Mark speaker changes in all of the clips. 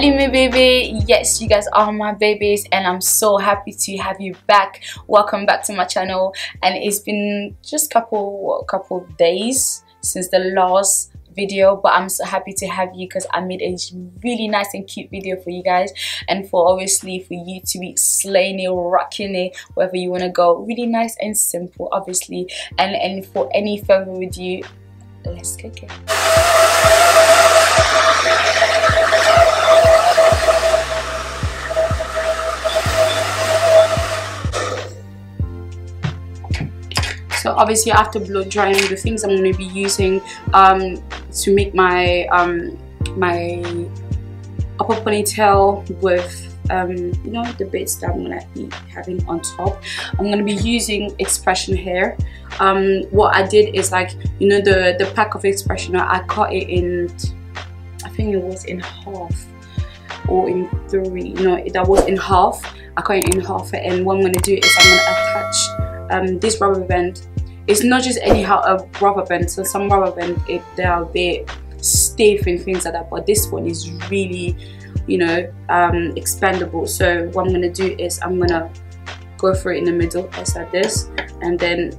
Speaker 1: Sally me baby. Yes you guys are my babies and I'm so happy to have you back. Welcome back to my channel. And it's been just couple couple days since the last video but i'm so happy to have you because i made a really nice and cute video for you guys. And for obviously for you to be slaying it rocking it wherever you want to go. Really nice and simple obviously. And and for any further with you let's kick it obviously after blow drying the things I'm going to be using um, to make my um, my upper ponytail with um, you know the bits that I'm gonna be having on top. I'm gonna be using expression hair. Um, what I did is like you know the the pack of expression I cut it in I think it was in half or in three. You know that was in half. I cut it in half and what I'm gonna do is I'm gonna attach um, this rubber band it's not just anyhow a rubber band. So some rubber band it, they are a bit stiff and things like that but this one is really you know um, expandable. So what I'm gonna do is I'm gonna go for it in the middle as like this and then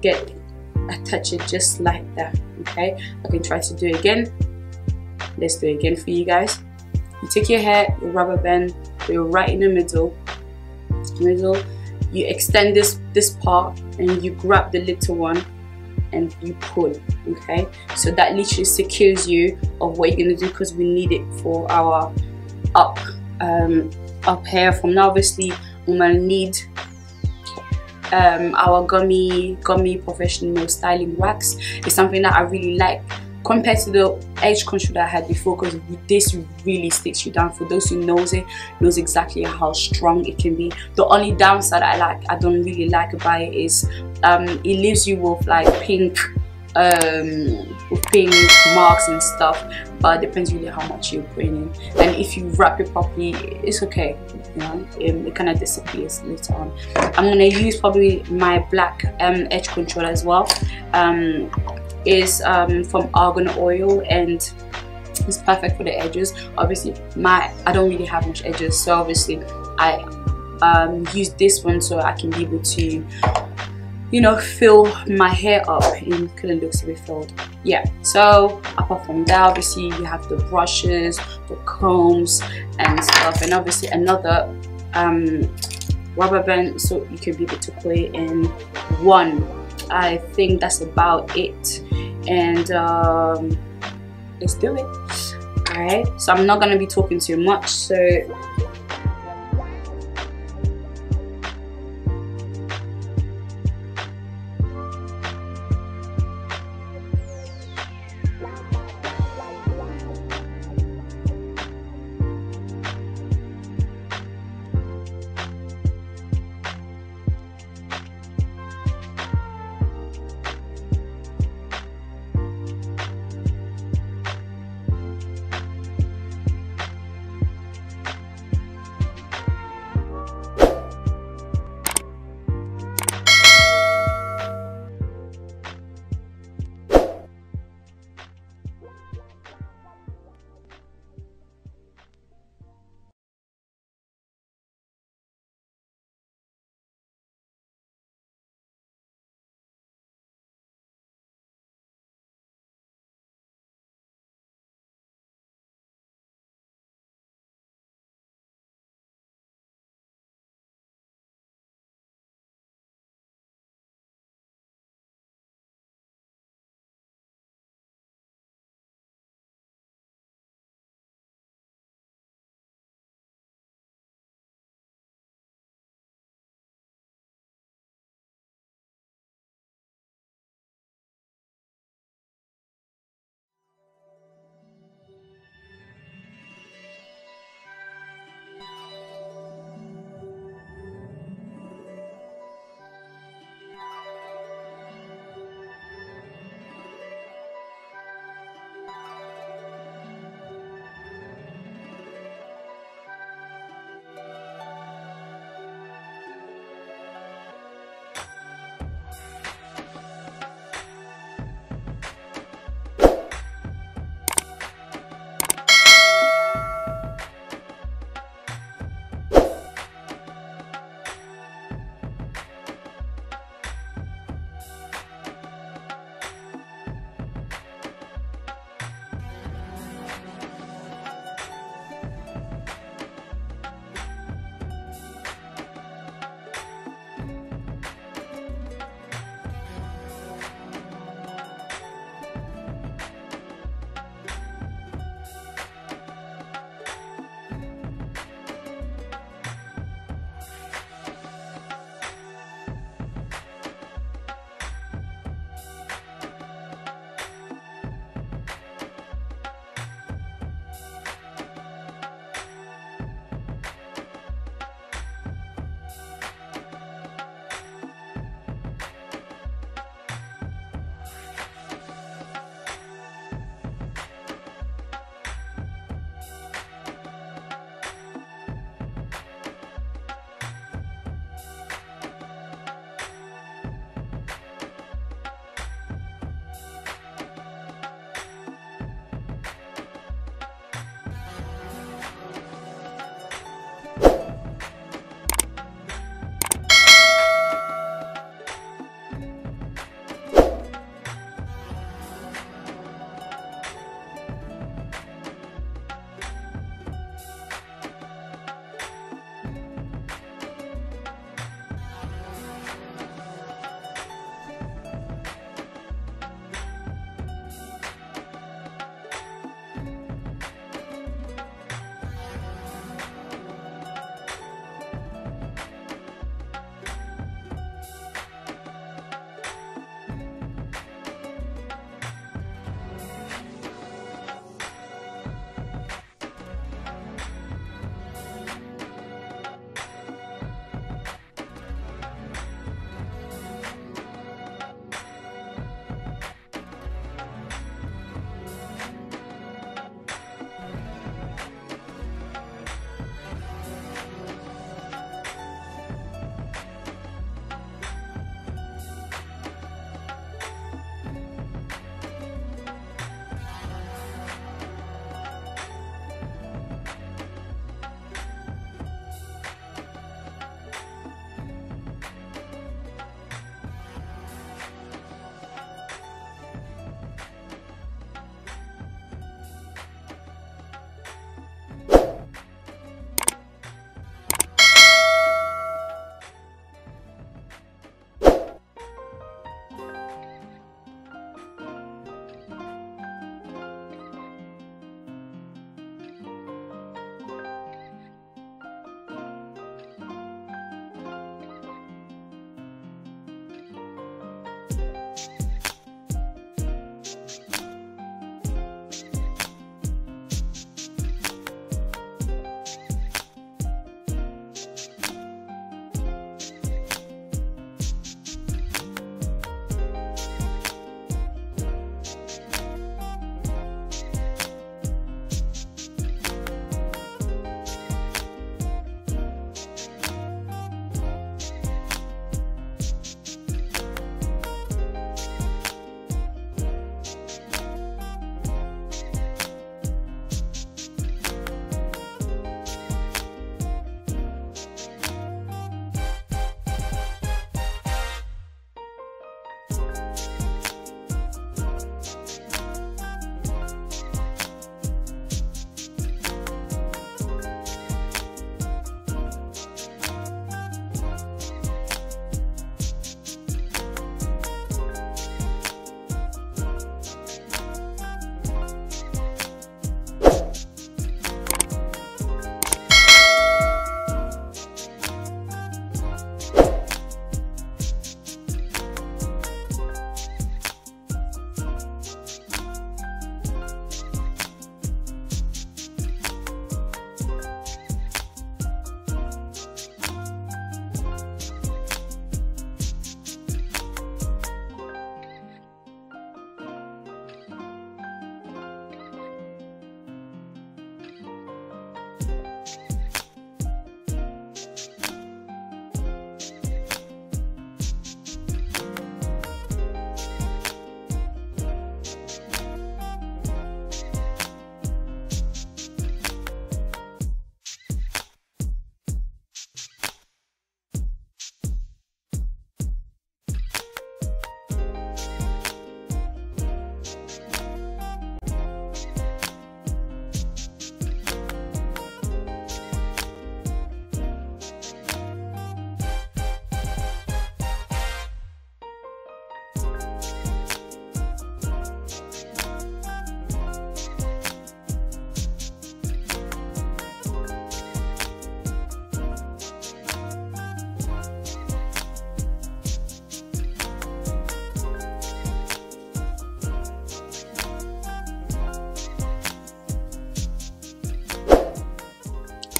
Speaker 1: get attach it just like that okay? I can try to do it again. Let's do it again for you guys. You take your hair your rubber band you're right in the middle. Middle you extend this this part and you grab the little one and you pull okay? So that literally secures you of what you're gonna do because we need it for our up um, up hair. From now obviously I'm gonna need um, our gummy gummy professional styling wax. It's something that I really like compared to the edge control I had before because this really sticks you down. For those who knows it knows exactly how strong it can be. The only downside I like I don't really like about it is um, it leaves you with like pink um, pink marks and stuff but it depends really how much you're putting in. And if you wrap it properly it's okay you know it, it kind of disappears later on. I'm gonna use probably my black um, edge control as well. Um, is um, from argan oil and it's perfect for the edges. Obviously my I don't really have much edges so obviously I um, use this one so I can be able to you know fill my hair up and couldn't look to be filled. Yeah so apart from that obviously you have the brushes the combs and stuff. And obviously another um, rubber band so you can be able to it in one. I think that's about it and um, let's do it. All right. So I'm not gonna be talking too much so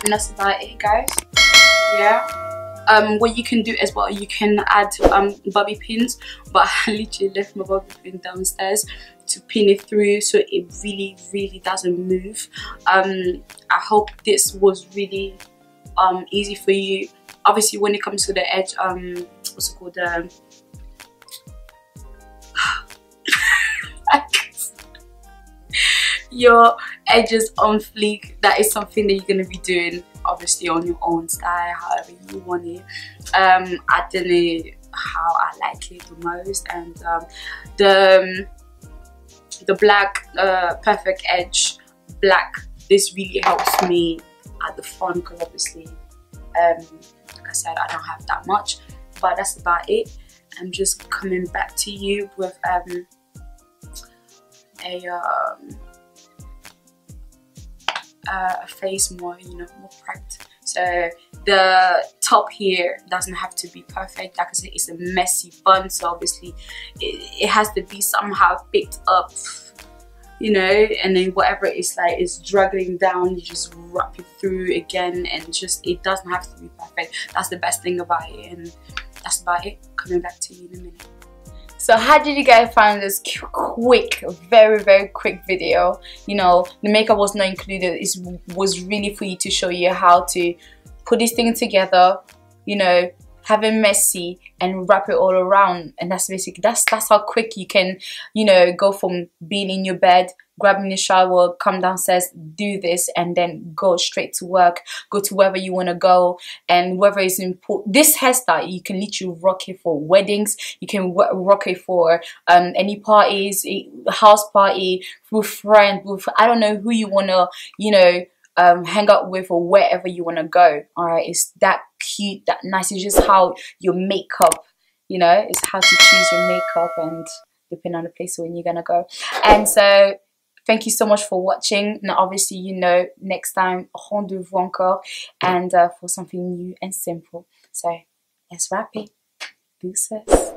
Speaker 1: and that's about it guys. Yeah. Um, what you can do as well you can add um, bobby pins but I literally left my bobby pin downstairs to pin it through so it really really doesn't move. Um, I hope this was really um, easy for you. Obviously when it comes to the edge um, what's it called um, your edges on fleek. That is something that you're going to be doing obviously on your own style however you want it. Um i don't know how i like it the most and um, the um, the black uh, perfect edge black this really helps me at the front because obviously um like i said i don't have that much but that's about it. I'm just coming back to you with um a um uh, a face more you know more prepped so the top here doesn't have to be perfect. Like I said it's a messy bun so obviously it, it has to be somehow picked up you know and then whatever it's like is dragging down you just wrap it through again and just it doesn't have to be perfect. That's the best thing about it and that's about it. Coming back to you in a minute so how did you guys find this quick very very quick video? You know the makeup was not included. It was really for you to show you how to put this thing together you know have it messy and wrap it all around and that's basically that's that's how quick you can you know go from being in your bed grabbing the shower come downstairs do this and then go straight to work go to wherever you want to go and whether it's important this hairstyle you can literally rock it for weddings you can rock it for um, any parties house party with friends with i don't know who you want to you know um, hang out with or wherever you want to go. All right, it's that cute, that nice. It's just how your makeup, you know, it's how to choose your makeup and depending on the place when you're gonna go. And so, thank you so much for watching. Now, obviously, you know, next time, rendezvous encore, and uh, for something new and simple. So, let's wrap it. Deuces.